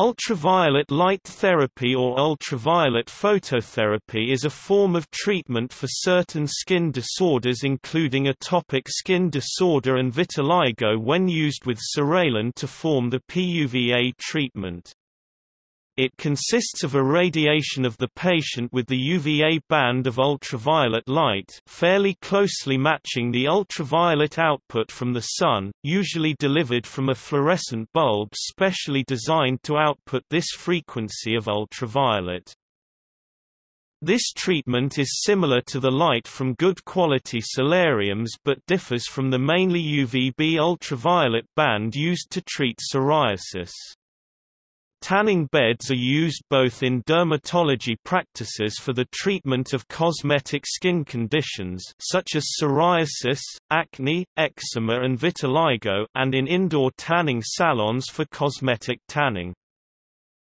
Ultraviolet light therapy or ultraviolet phototherapy is a form of treatment for certain skin disorders including atopic skin disorder and vitiligo when used with psoralen to form the PUVA treatment. It consists of irradiation of the patient with the UVA band of ultraviolet light fairly closely matching the ultraviolet output from the sun, usually delivered from a fluorescent bulb specially designed to output this frequency of ultraviolet. This treatment is similar to the light from good quality solariums but differs from the mainly UVB ultraviolet band used to treat psoriasis. Tanning beds are used both in dermatology practices for the treatment of cosmetic skin conditions such as psoriasis, acne, eczema and vitiligo and in indoor tanning salons for cosmetic tanning.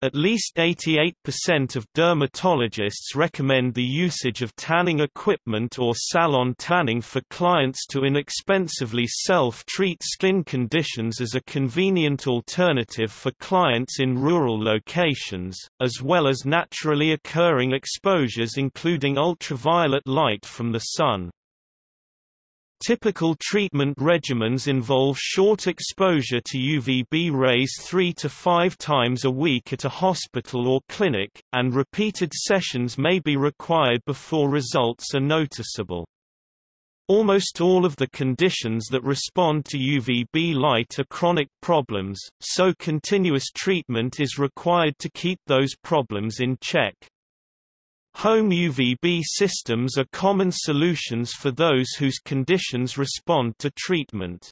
At least 88% of dermatologists recommend the usage of tanning equipment or salon tanning for clients to inexpensively self-treat skin conditions as a convenient alternative for clients in rural locations, as well as naturally occurring exposures including ultraviolet light from the sun. Typical treatment regimens involve short exposure to UVB rays 3 to 5 times a week at a hospital or clinic, and repeated sessions may be required before results are noticeable. Almost all of the conditions that respond to UVB light are chronic problems, so continuous treatment is required to keep those problems in check. Home UVB systems are common solutions for those whose conditions respond to treatment.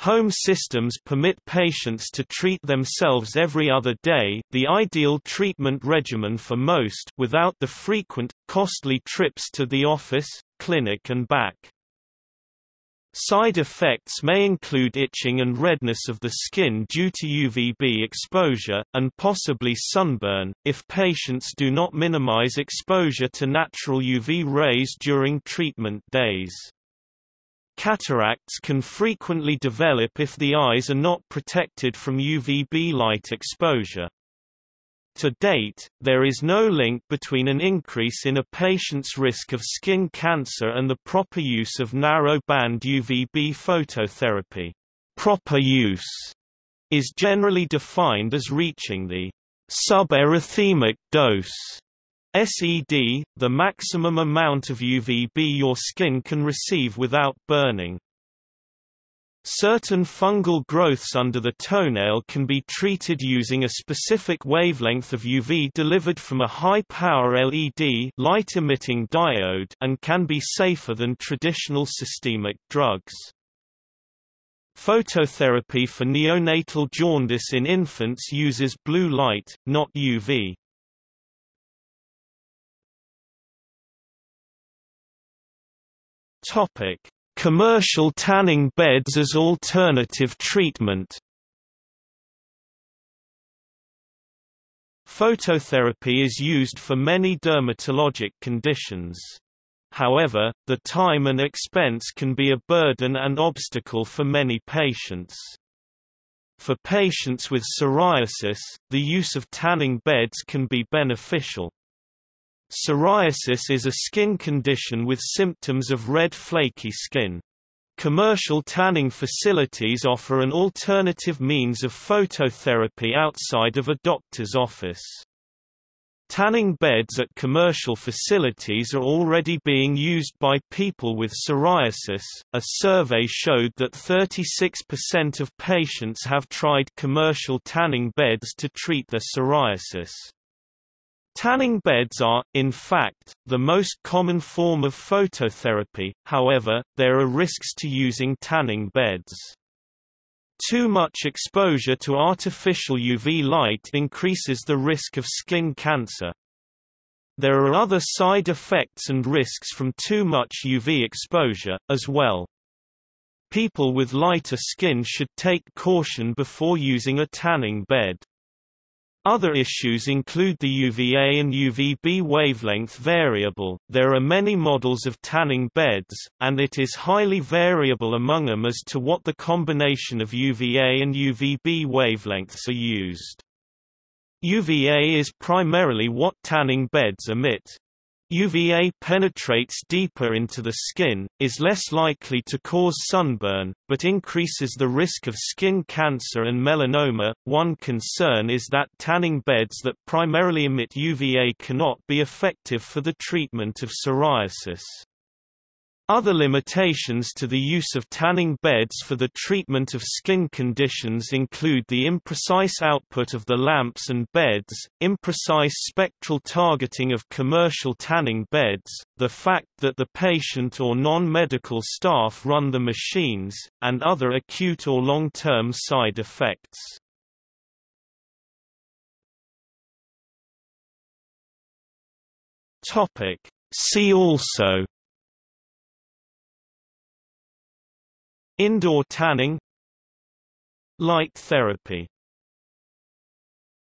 Home systems permit patients to treat themselves every other day the ideal treatment regimen for most without the frequent, costly trips to the office, clinic and back. Side effects may include itching and redness of the skin due to UVB exposure, and possibly sunburn, if patients do not minimize exposure to natural UV rays during treatment days. Cataracts can frequently develop if the eyes are not protected from UVB light exposure. To date, there is no link between an increase in a patient's risk of skin cancer and the proper use of narrow-band UVB phototherapy. Proper use is generally defined as reaching the suberythemic dose SED, the maximum amount of UVB your skin can receive without burning. Certain fungal growths under the toenail can be treated using a specific wavelength of UV delivered from a high-power LED light-emitting diode and can be safer than traditional systemic drugs. Phototherapy for neonatal jaundice in infants uses blue light, not UV. Topic: Commercial tanning beds as alternative treatment Phototherapy is used for many dermatologic conditions. However, the time and expense can be a burden and obstacle for many patients. For patients with psoriasis, the use of tanning beds can be beneficial. Psoriasis is a skin condition with symptoms of red flaky skin. Commercial tanning facilities offer an alternative means of phototherapy outside of a doctor's office. Tanning beds at commercial facilities are already being used by people with psoriasis. A survey showed that 36% of patients have tried commercial tanning beds to treat their psoriasis. Tanning beds are, in fact, the most common form of phototherapy, however, there are risks to using tanning beds. Too much exposure to artificial UV light increases the risk of skin cancer. There are other side effects and risks from too much UV exposure, as well. People with lighter skin should take caution before using a tanning bed. Other issues include the UVA and UVB wavelength variable. There are many models of tanning beds, and it is highly variable among them as to what the combination of UVA and UVB wavelengths are used. UVA is primarily what tanning beds emit. UVA penetrates deeper into the skin, is less likely to cause sunburn, but increases the risk of skin cancer and melanoma. One concern is that tanning beds that primarily emit UVA cannot be effective for the treatment of psoriasis. Other limitations to the use of tanning beds for the treatment of skin conditions include the imprecise output of the lamps and beds, imprecise spectral targeting of commercial tanning beds, the fact that the patient or non-medical staff run the machines, and other acute or long-term side effects. See also Indoor tanning Light therapy